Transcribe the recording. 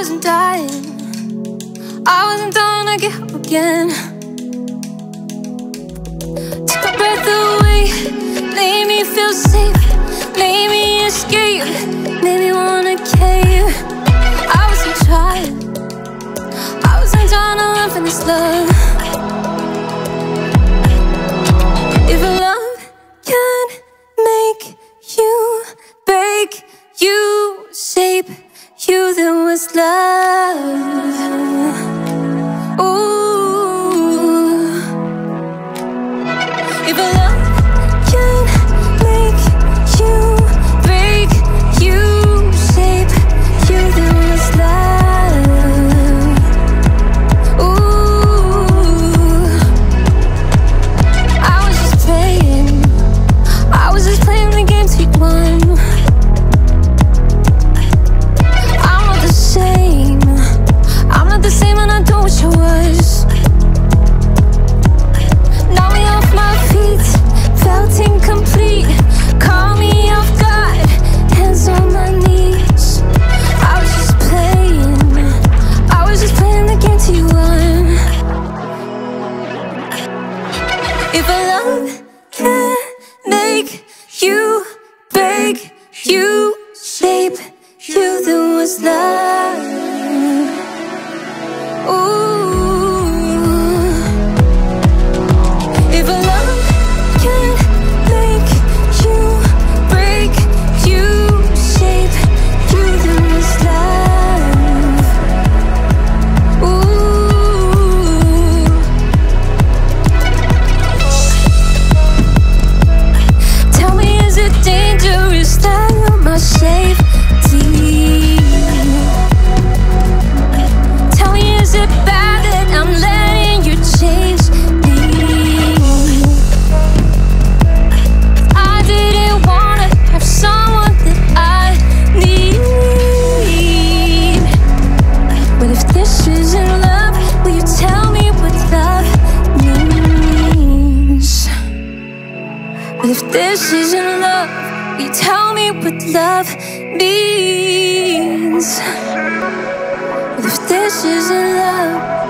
wasn't dying. I wasn't dying to get up again. Took my breath away. Made me feel safe. Made me escape. Made me wanna cave I wasn't trying. I wasn't trying to run from this love. If love can make you Break you Shape you, there was love. You, shape you, then was love. This isn't love, you tell me what love means? If this isn't love,